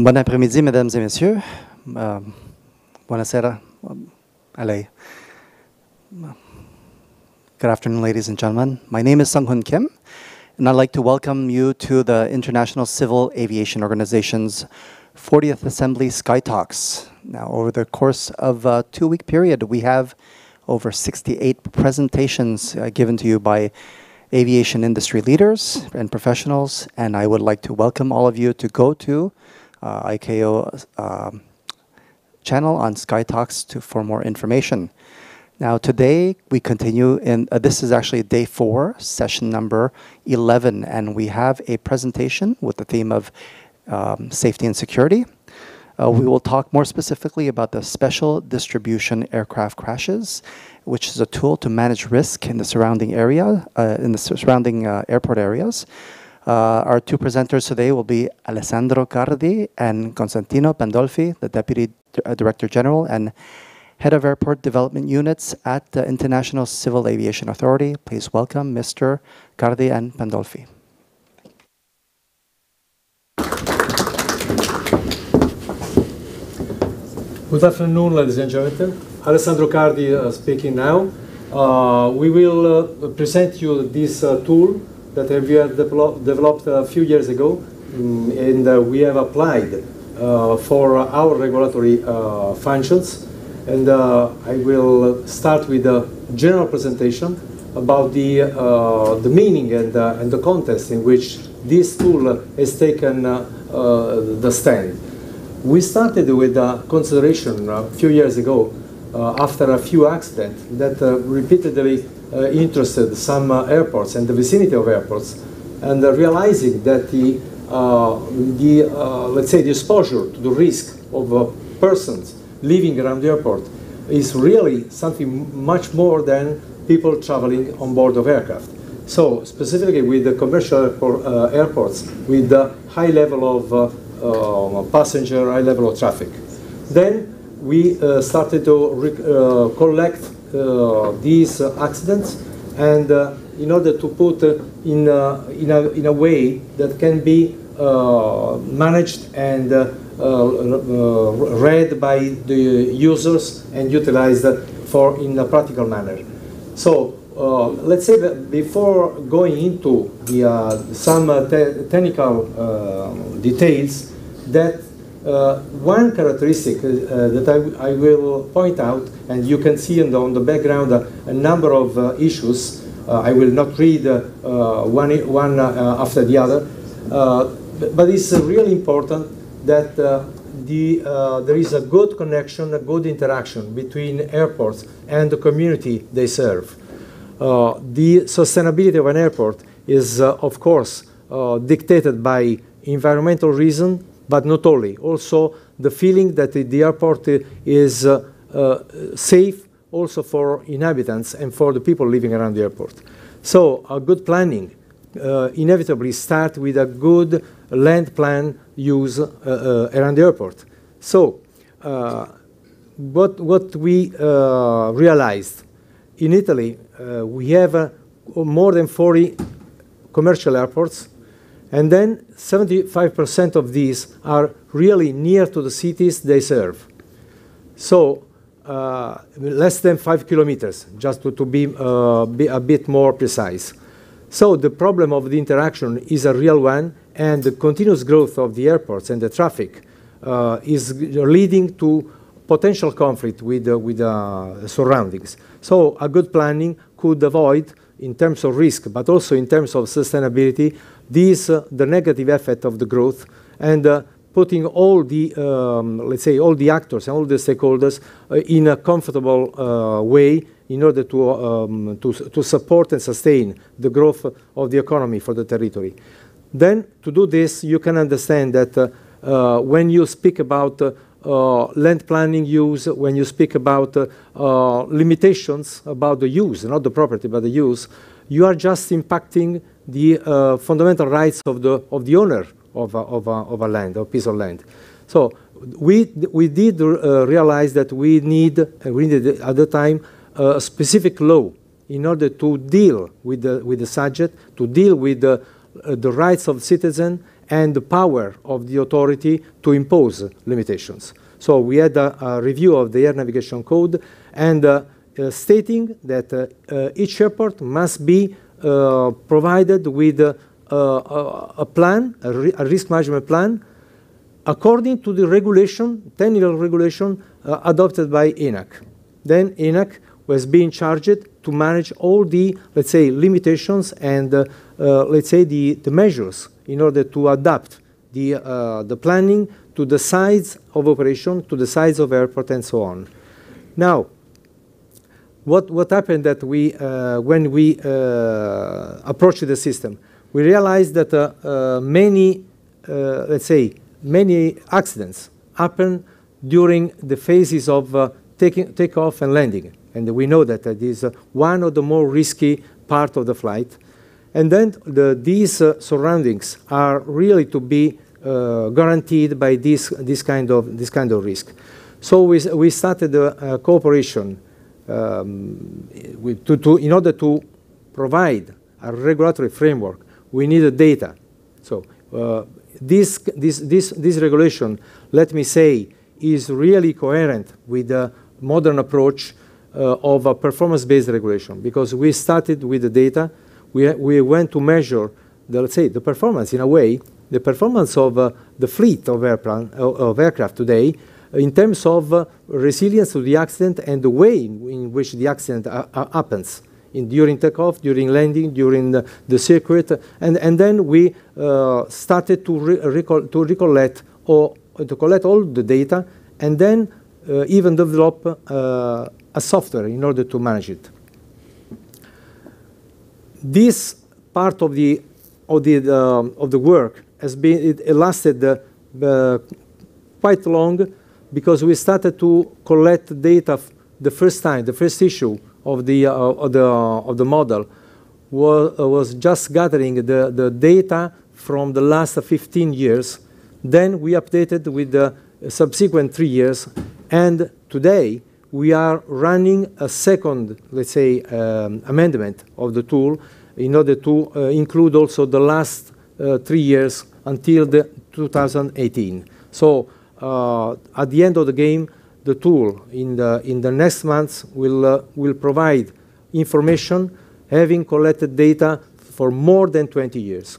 Bon après-midi, mesdames et messieurs. Uh, buonasera. Allez. Good afternoon, ladies and gentlemen. My name is Sung Hoon Kim, and I'd like to welcome you to the International Civil Aviation Organization's 40th Assembly SkyTalks. Now, over the course of a two week period, we have over 68 presentations uh, given to you by aviation industry leaders and professionals, and I would like to welcome all of you to go to uh, ICAO um, channel on SkyTalks to, for more information. Now, today we continue in, uh, this is actually day four, session number 11, and we have a presentation with the theme of um, safety and security. Uh, we will talk more specifically about the spatial distribution aircraft crashes, which is a tool to manage risk in the surrounding area, uh, in the surrounding uh, airport areas. Uh, our two presenters today will be Alessandro Cardi and Constantino Pandolfi, the Deputy D uh, Director General and Head of Airport Development Units at the International Civil Aviation Authority. Please welcome Mr. Cardi and Pandolfi. Good afternoon, ladies and gentlemen. Alessandro Cardi uh, speaking now. Uh, we will uh, present you this uh, tool that we have develop developed a few years ago, and uh, we have applied uh, for our regulatory functions. And I will start with a general presentation about the, the meaning and, and the context in which this tool has taken the stand. We started with a consideration a few years ago uh, after a few accidents that uh, repeatedly uh, interested some uh, airports and the vicinity of airports and uh, realizing that the, uh, the let's say the exposure to the risk of persons living around the airport is really something much more than people traveling on board of aircraft. So specifically with the commercial airport, airports with the high level of uh, passenger, high level of traffic. Then we uh, started to uh, collect Uh, these uh, accidents and uh, in order to put in, in, a, in a way that can be managed and read by the users and utilized for in a practical manner. So uh, let's say that before going into the, uh, some uh, te technical details, that Uh, one characteristic uh, uh, that I, I, will point out, and you can see the, on the background a number of issues. I will not read one, one after the other, but it's really important that the, uh, there is a good connection, a good interaction between airports and the community they serve. Uh, the sustainability of an airport is, uh, of course, uh, dictated by environmental reason, but not only. Also, the feeling that the airport is safe also for inhabitants and for the people living around the airport. So, a good planning uh, inevitably start with a good land plan use uh, uh, around the airport. So, what, what we realized in Italy, uh, we have uh, more than 40 commercial airports, and then 75% of these are really near to the cities they serve. So uh, less than five kilometers, just to, to be, uh, be, a bit more precise. So the problem of the interaction is a real one, and the continuous growth of the airports and the traffic uh, is leading to potential conflict with, uh, with uh, surroundings. So a good planning could avoid, in terms of risk, but also in terms of sustainability, these, uh, the negative effect of the growth and uh, putting all the, um, let's say, all the actors and all the stakeholders uh, in a comfortable uh, way in order to, um, to, to support and sustain the growth of the economy for the territory. Then, to do this, you can understand that when you speak about uh, land planning use, when you speak about uh, uh, limitations about the use, not the property, but the use, you are just impacting the fundamental rights of the, of the owner of a, of, a, of a land, a piece of land. So we, we did realize that we need, we needed at the time, a specific law in order to deal with the, with the subject, to deal with the, uh, the rights of citizens and the power of the authority to impose limitations. So we had a, a review of the air navigation code and uh, uh, stating that uh, uh, each airport must be uh, provided with a, a plan, a, a, risk management plan, according to the regulation, technical regulation adopted by ENAC. Then ENAC was being charged to manage all the, let's say, limitations and, uh, uh, let's say, the, the measures in order to adapt the, uh, the planning to the size of operation, to the size of airport, and so on. Now, what, what happened that we, uh, when we uh, approached the system, we realized that uh, many, let's say, many accidents happen during the phases of taking, takeoff and landing. And we know that that is one of the more risky part of the flight. And then the, these uh, surroundings are really to be uh, guaranteed by this, this, kind of, this kind of risk. So we, we started a, cooperation um, with, to, to, in order to provide a regulatory framework. We needed data. So uh, this, this, this, this regulation, let me say, is really coherent with the modern approach uh, of a performance-based regulation because we started with the data. We, we went to measure, the, let's say, the performance in a way, the performance of uh, the fleet of, airplane, of aircraft today in terms of uh, resilience to the accident and the way in, which the accident uh, uh, happens. In, during takeoff, during landing, during the, circuit, and, then we uh, started to, re recol to recollect or to collect all the data and then uh, even develop uh, a software in order to manage it. This part of the of the uh, of the work has been it, it lasted quite long because we started to collect data the first time, the first issue of the uh, of the uh, of the model was, uh, was just gathering the, the data from the last 15 years. Then we updated with the subsequent three years, and today we are running a second, let's say, um, amendment of the tool in order to uh, include also the last uh, three years until the 2018. So uh, at the end of the game, the tool in the, in the next months will, uh, will provide information having collected data for more than 20 years.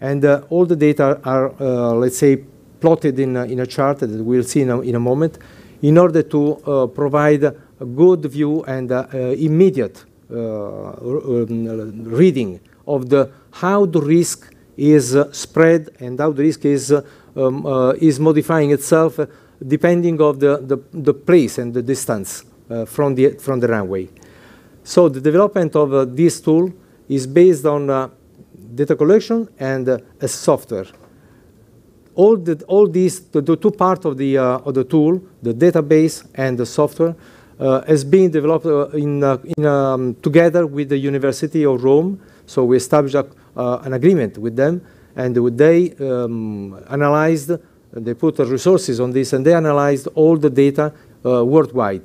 And uh, all the data are, uh, let's say, plotted in a, in a chart that we'll see in a, in a moment in order to uh, provide a good view and uh, immediate um, reading of the, how the risk is spread and how the risk is um, uh, is modifying itself uh, depending of the, the, the, place and the distance uh, from, the, from the runway. So the development of this tool is based on data collection and a software all, the, all these, the, the two parts of the, uh, of the tool, the database and the software, uh, has been developed uh, in, in, um, together with the University of Rome. So we established an agreement with them and they um, analyzed, they put resources on this, and they analyzed all the data uh, worldwide.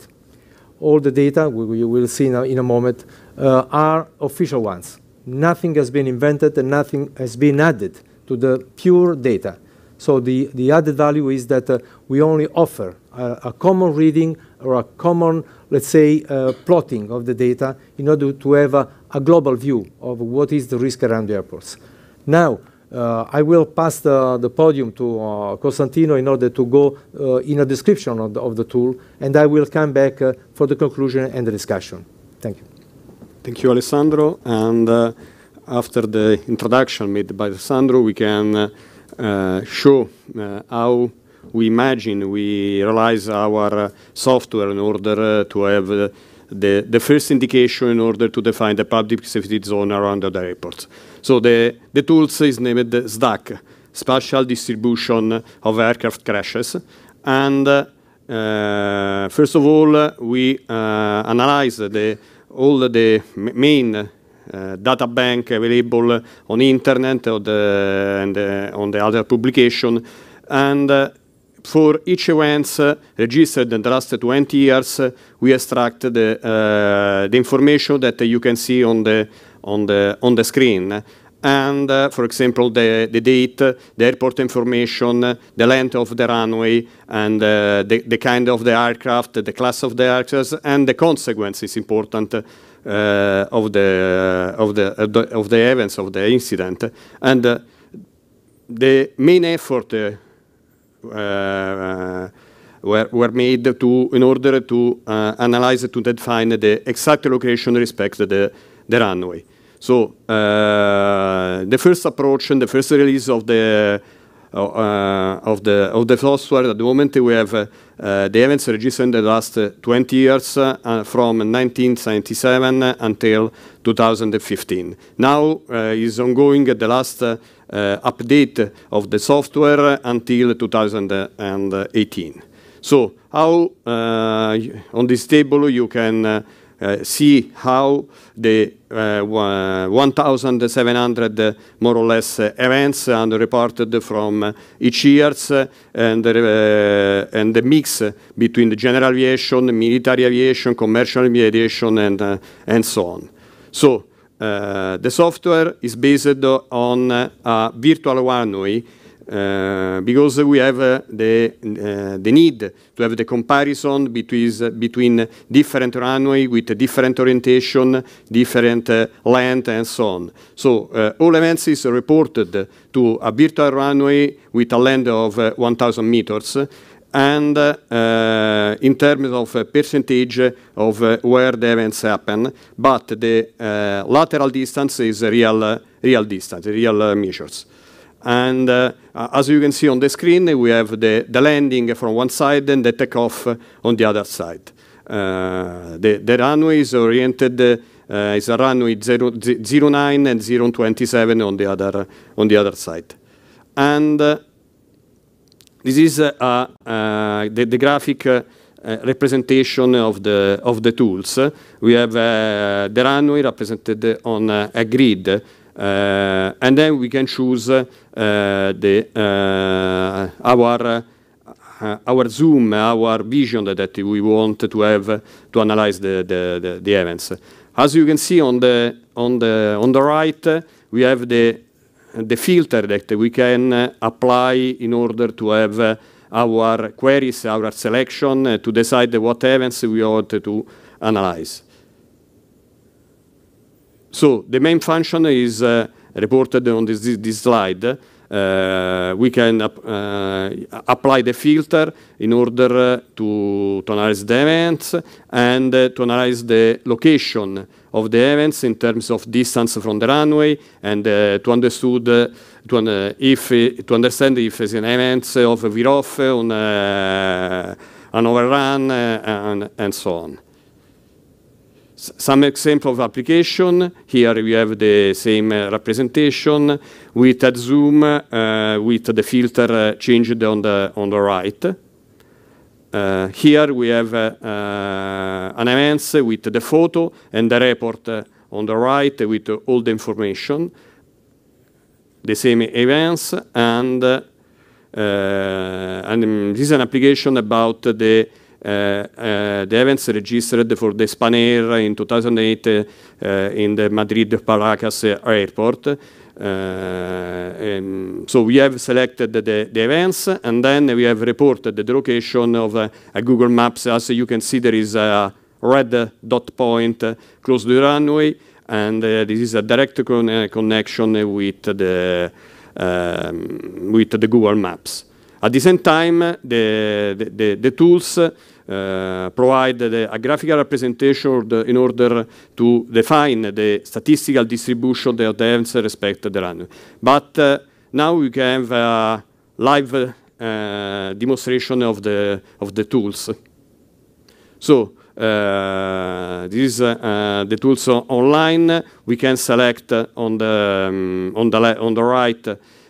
All the data, we, we will see in a, in a moment, uh, are official ones. Nothing has been invented and nothing has been added to the pure data. So the, the added value is that uh, we only offer a, a, common reading or a common, let's say, uh, plotting of the data in order to have a, a global view of what is the risk around the airports. Now, uh, I will pass the, the podium to uh, Costantino in order to go uh, in a description of the, of the, tool, and I will come back uh, for the conclusion and the discussion. Thank you. Thank you, Alessandro. And after the introduction made by Alessandro, we can show how we imagine we realize our software in order to have the, the first indication in order to define the public safety zone around the airports. So the, the tools is named SDAC, Spatial Distribution of Aircraft Crashes. And uh, first of all, we uh, analyze the, all the main uh, data bank available on internet or the, and uh, on the other publication. And for each event registered in the last 20 years, we extract the, the information that you can see on the, on the, on the screen. and, uh, for example, the, the date, the airport information, the length of the runway, and uh, the, the kind of the aircraft, the class of the aircraft, and the consequences important of, the, of, the, of, the, of the events, of the incident. And uh, the main effort uh, were, were made to, in order to analyze, to define the exact location respect to the, the runway. So the first approach and the first release of the of the of the software at the moment we have uh, the events registered in the last 20 years uh, from 1977 until 2015. Now uh, is ongoing the last uh, update of the software until 2018. So how on this table you can uh, see how the uh, 1,700 uh, more or less events are reported from each year and, and the mix between the general aviation, military aviation, commercial aviation, and, and so on. So the software is based on virtual runway uh, because we have uh, the, uh, the need to have the comparison between, between different runway with different orientation, different length, and so on. So all events is reported to a virtual runway with a length of 1,000 meters, and uh, in terms of uh, percentage of uh, where the events happen, but the lateral distance is real, real distance, real measures. And uh, as you can see on the screen, we have the, the landing from one side and the takeoff on the other side. Uh, the, the runway is oriented uh, is a runway 0, 09 and 027 on the other on the other side. And uh, this is uh, uh, the, the graphic uh, representation of the of the tools. We have the runway represented on a grid and then we can choose uh, the, uh, our our zoom, our vision that we want to have to analyze the, the, the, the, events. As you can see on the, on the, on the right, we have the, the filter that we can apply in order to have our queries, our selection, to decide what events we want to analyze. So the main function is uh, reported on this, this slide. Uh, we can uh, apply the filter in order uh, to, to analyze the events and uh, to analyze the location of the events in terms of distance from the runway and uh, to understood to, if, to understand if it's an event of veer off, on, an overrun, and, and so on some example of application. Here we have the same uh, representation with a zoom uh, with the filter uh, changed on the on the right. Uh, here we have uh, an event with the photo and the report on the right with all the information. The same events and and this is an application about the uh, uh, the events registered for the Spanair in 2008 uh, in the Madrid Barajas airport. So we have selected the, events and then we have reported the location of a Google Maps. As you can see, there is a red dot point close to the runway and this is a direct con connection with the, um, with the Google Maps. At the same time, the, tools provide the, a graphical representation in order to define the statistical distribution of the events respect to the random. But uh, now we can have a live uh, demonstration of the, of the tools. So uh, this is uh, the tools online. We can select on the um, on the on the right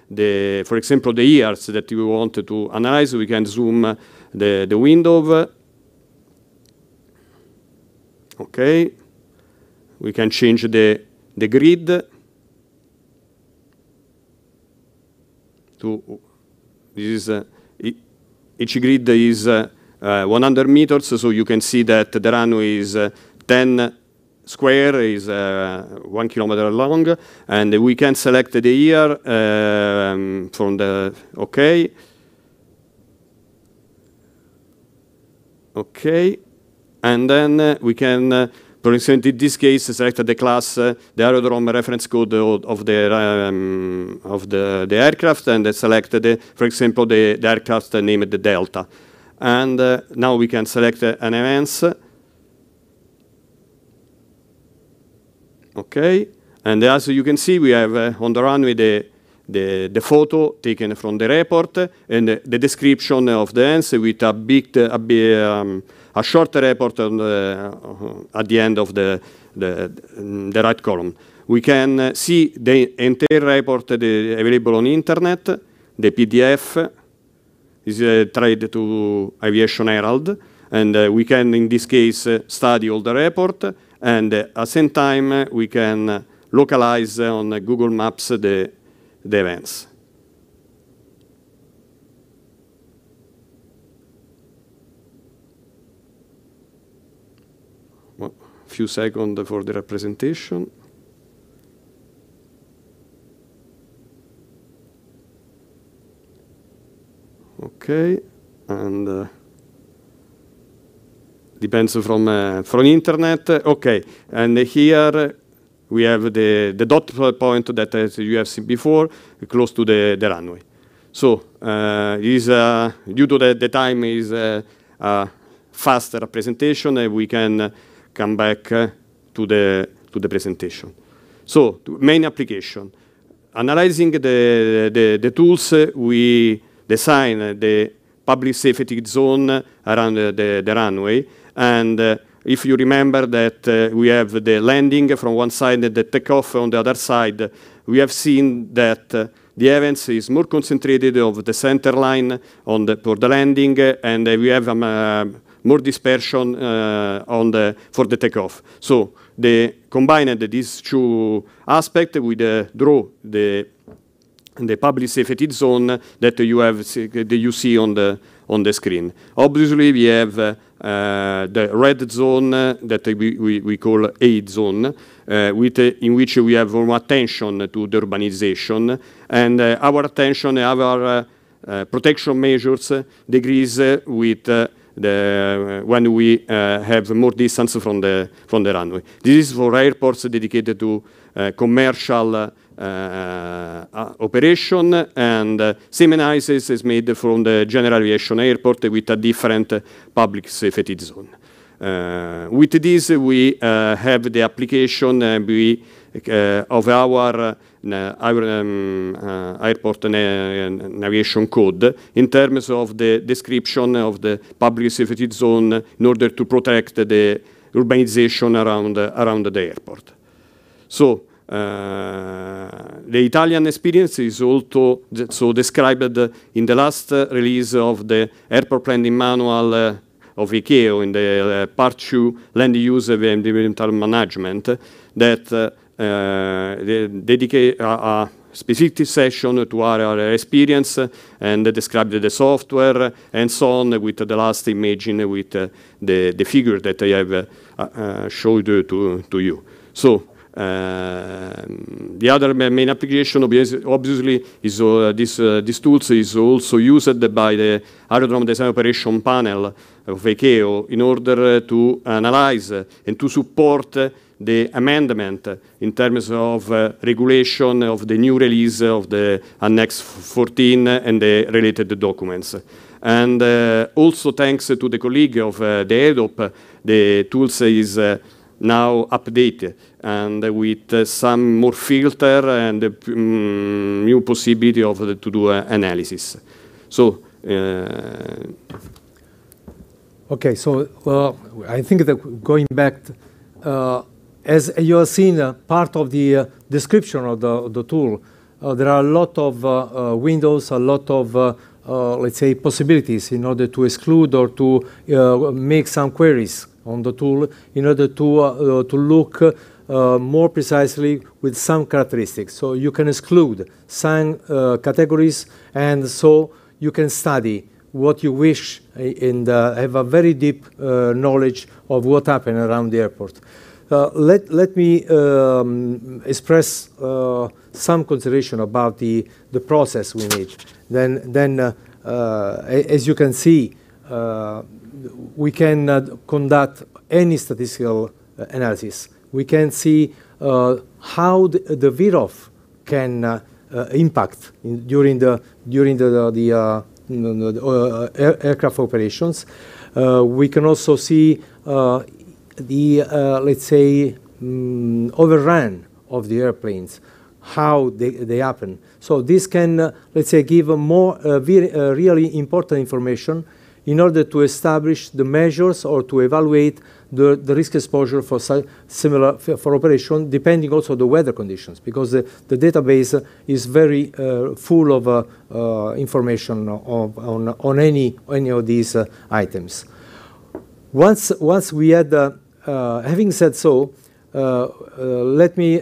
the, for example, the years that we want to analyze. We can zoom the the window Okay, we can change the, the grid to, this is, uh, each grid is uh, uh, 100 meters, so you can see that the runway is uh, 10, square is uh, one kilometer long, and we can select the year um, from the OK. OK, and then uh, we can, uh, for instance, in this case, select the class, uh, the aerodrome reference code of the um, of the, the aircraft, and select the, for example, the, the aircraft named the Delta. And uh, now we can select an event Okay, and as you can see, we have uh, on the runway the, the, the, photo taken from the report and the, description of the ends with a big, a, big, um, a short report the, uh, at the end of the, the, the right column. We can uh, see the entire report available on internet, the PDF is uh, to Aviation Herald, and uh, we can, in this case, uh, study all the report and at the same time, we can localize on Google Maps the, the events. A few seconds for the representation. Okay, and uh, depends from uh, from internet. Okay, and here we have the the dot point that you have seen before, close to the the runway. So uh, is uh, due to the, the time is uh, faster representation, and we can come back uh, to the to the presentation. So main application. Analyzing the, the, the tools, we design the public safety zone around the, the runway and uh, if you remember that uh, we have the landing from one side and the takeoff on the other side, we have seen that uh, the events is more concentrated of the center line on the, for the landing, and we have um, uh, more dispersion uh, on the, for the takeoff. So the combined these two aspects, we uh, draw the the public safety zone that you have that you see on the on the screen. Obviously, we have uh, the red zone that we, we, we call aid zone, uh, with, uh, in which we have more attention to the urbanization, and uh, our attention, our uh, protection measures decrease with the, when we have more distance from the, from the runway. This is for airports dedicated to commercial uh, uh, operation and uh, same analysis is made from the General Aviation Airport with a different public safety zone. Uh, with this, we uh, have the application uh, we, Eh, of our, our eh, um, eh, airport na navigation code in terms of the description of the public safety zone in order to protect the urbanization around, around the airport. So, the Italian experience is also so described in the last release of the airport planning manual of ICAO in the part 2 land use and environmental management that dedicate a, specific session to our experience and describe the software and so on with the last imaging with the, figure that I have showed to, you. So um, the other main application obviously is uh, this, uh, tools is also used by the Aerodrome Design Operation Panel of ICAO in order to analyze and to support the amendment in terms of uh, regulation of the new release of the Annex 14 and the related documents. And uh, also thanks to the colleague of uh, the ADOP, the tools is now updated and with uh, some more filter and um, new possibility of uh, to do uh, analysis. So. okay, so I think that going back, as you have seen, part of the description of the, of the tool, there are a lot of windows, a lot of uh, let's say, possibilities in order to exclude or to uh, make some queries on the tool in order to, uh, to look uh, more precisely with some characteristics. So you can exclude some uh, categories and so you can study what you wish and uh, have a very deep uh, knowledge of what happened around the airport. Uh, let, let me um, express uh, some consideration about the, the process we need. Then, then uh, uh as you can see, uh, we can uh, conduct any statistical analysis. We can see how the, the veer off can impact in, during the, during the, the, the, the air, aircraft operations. we can also see the, uh, let's say, um, overrun of the airplanes, how they, they happen. So this can, uh, let's say, give more uh, uh, really important information in order to establish the measures or to evaluate the, the risk exposure for similar for operation, depending also the weather conditions, because the, the database is very uh, full of uh, uh, information of, on, on any, any of these items. Once, once we had uh, having said so, uh, uh, let me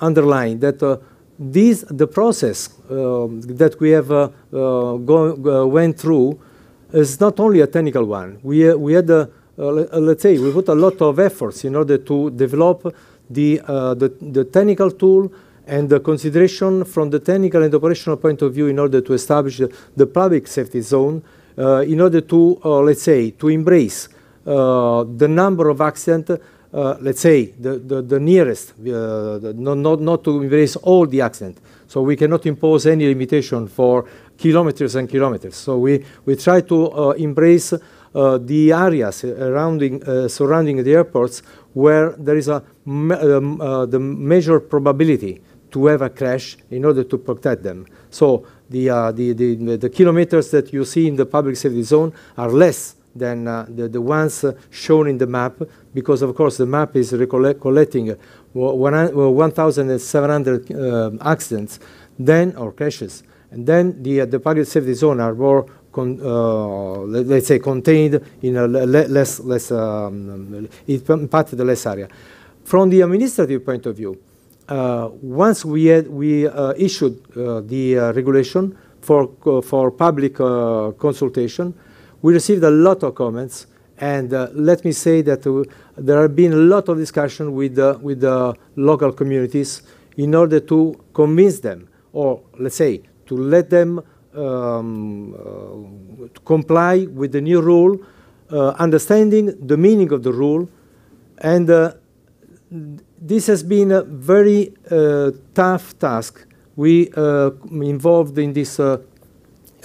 underline that this, the process that we have go, went through is not only a technical one. We, we had, uh, let's say, we put a lot of efforts in order to develop the, uh, the, the, technical tool and the consideration from the technical and operational point of view in order to establish the, the public safety zone, uh, in order to, let's say, to embrace uh, the number of accidents, uh, let's say, the, the, the nearest, uh, the, not, not, to embrace all the accidents. So we cannot impose any limitation for kilometers and kilometers. So we, we try to uh, embrace uh, the areas surrounding, uh, surrounding the airports where there is a um, the major probability to have a crash in order to protect them. So the, the, the, the kilometers that you see in the public safety zone are less than uh, the, the ones uh, shown in the map, because of course the map is collecting 1,700 uh, accidents, then or crashes, and then the the public safety zone are more uh, let, us say contained in a le less less um, impacted the less area. From the administrative point of view, uh, once we had we uh, issued the regulation for for public consultation, we received a lot of comments, and uh, let me say that uh, there have been a lot of discussion with, the local communities in order to convince them, or let's say, to let them um, uh, comply with the new rule, understanding the meaning of the rule, and this has been a very tough task. We involved in this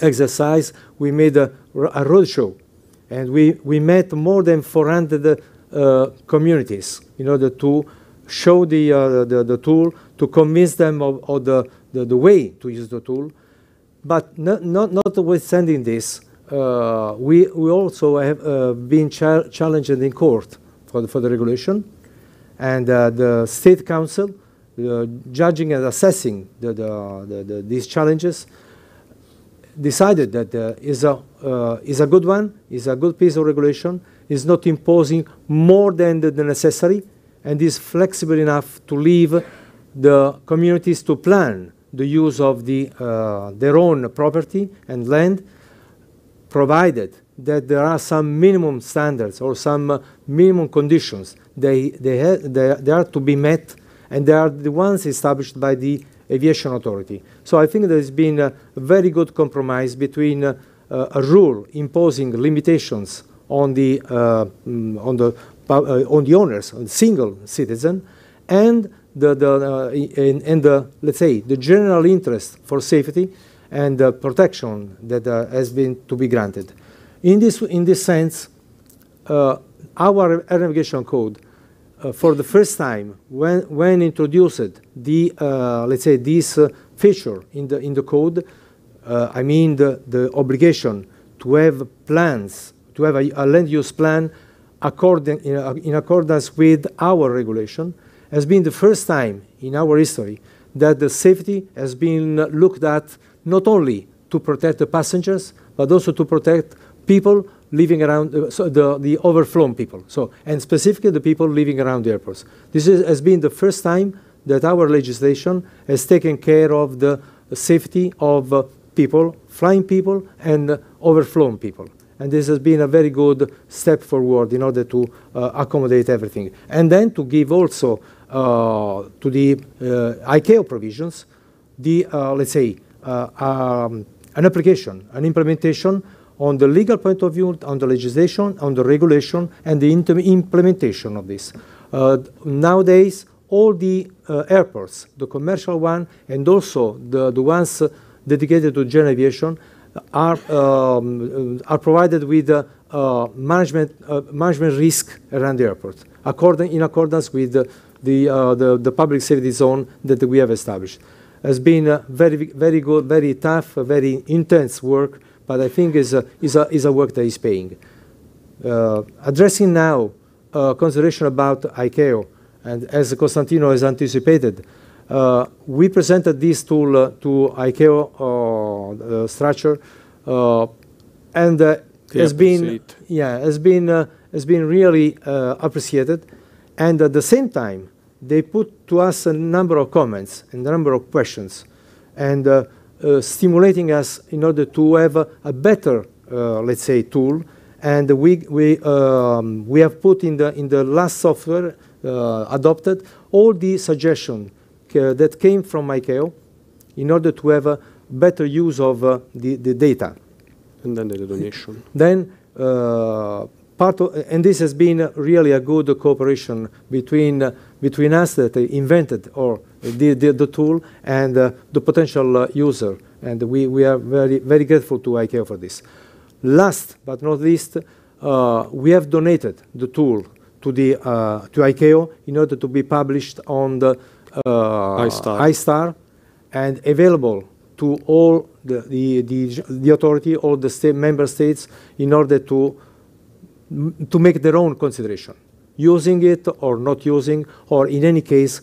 exercise, we made a, roadshow, and we, we met more than 400 uh, communities in order to show the, uh, the, the, tool, to convince them of, of the, the, the, way to use the tool. But not, not, notwithstanding this, uh, we, we also have uh, been cha challenged in court for the, for the regulation. And uh, the State Council, uh, judging and assessing the, the, the, these challenges, decided that uh, is a uh, is a good one, is a good piece of regulation, is not imposing more than the, the necessary, and is flexible enough to leave the communities to plan the use of the uh, their own property and land, provided that there are some minimum standards or some uh, minimum conditions they they, they, they are to be met, and they are the ones established by the aviation authority. So I think there has been a very good compromise between uh, a rule imposing limitations on the uh, on the uh, on the owners, on single citizen, and the, the uh, in, in, the let's say the general interest for safety and protection that has been to be granted. In this in this sense, our air navigation code for the first time when, when introduced the, uh, let's say, this uh, feature in the, in the code, uh, I mean the, the obligation to have plans, to have a, a land use plan according, in, in, accordance with our regulation, has been the first time in our history that the safety has been looked at not only to protect the passengers, but also to protect people living around, uh, so the, the overflown people, so, and specifically the people living around the airports. This is, has been the first time that our legislation has taken care of the safety of uh, people, flying people, and uh, overflown people. and this has been a very good step forward in order to uh, accommodate everything. And then to give also uh, to the uh, ICAO provisions, the, let's say, um, an application, an implementation on the legal point of view, on the legislation, on the regulation, and the implementation of this. Uh, nowadays, all the uh, airports, the commercial one, and also the, the ones dedicated to general aviation, are, um, are provided with uh, uh, management, uh, management risk around the airport, according, in accordance with the, the, the, the public safety zone that we have established has been uh, very, very good, very tough, very intense work, but I think is a, is a, is a work that is paying. Uh, addressing now uh, consideration about ICAO, and as Costantino has anticipated, uh, we presented this tool uh, to ICAO uh, structure, and has been, yeah, has been, has been really appreciated, and at the same time, they put to us a number of comments and a number of questions. And uh, uh, stimulating us in order to have a, better, uh, let's say, tool. And we, we, um, we have put in the, in the last software uh, adopted all the suggestions that came from ICAO in order to have a better use of uh, the, the data. And then the donation. Then uh, part of, and this has been really a good cooperation between between us that invented or the, the, the tool and uh, the potential uh, user. And we, we are very, very grateful to ICAO for this. Last but not least, uh, we have donated the tool to, the, uh, to ICAO in order to be published on the uh, iStar. iStar and available to all the, the, the, the authority, all the state member states in order to, to make their own consideration using it or not using, or in any case,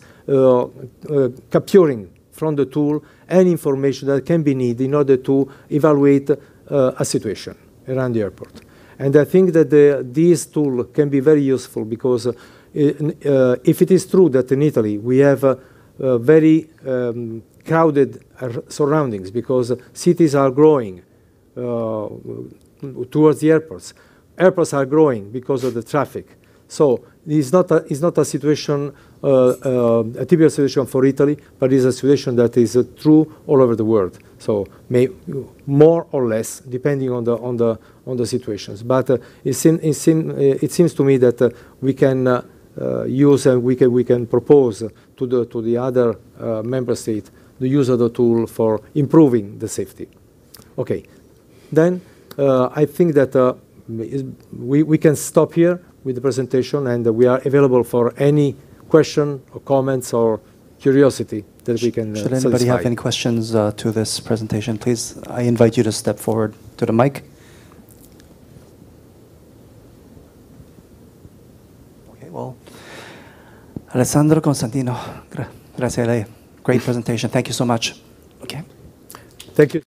capturing from the tool any information that can be needed in order to evaluate uh, a situation around the airport. And I think that this tool can be very useful because uh, uh, if it is true that in Italy we have uh, very um, crowded surroundings because cities are growing towards the airports, airports are growing because of the traffic. So it's not a, it's not a situation, uh, uh, a typical situation for Italy, but it's a situation that is uh, true all over the world. So may, more or less, depending on the on the on the situations. But uh, it, seem, it, seem, uh, it, seems to me that uh, we can use and we can we can propose to the to the other member state the use of the tool for improving the safety. Okay, then I think that we we can stop here with the presentation, and we are available for any question or comments or curiosity that we can uh, Should anybody satisfy. have any questions uh, to this presentation, please, I invite you to step forward to the mic. Okay, well, Alessandro Constantino, gra grazie a lei. Great presentation. Thank you so much. Okay. Thank you.